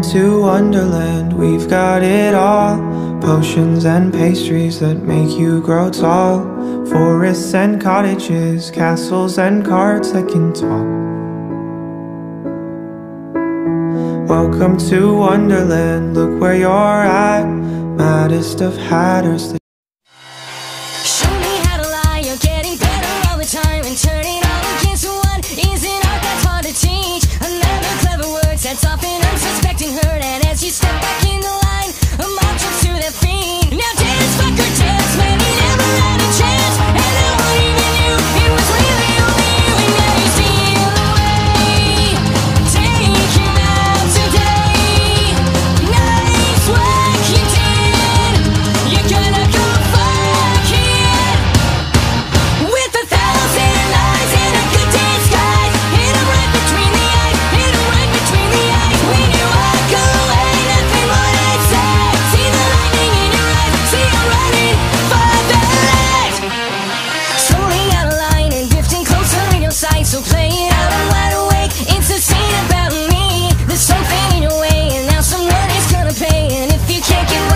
to Wonderland, we've got it all. Potions and pastries that make you grow tall. Forests and cottages, castles and carts that can talk. Welcome to Wonderland, look where you're at. Maddest of hatters. Show me how to lie, you're getting better all the time and turning suspecting her, and as you step back in the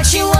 what you want.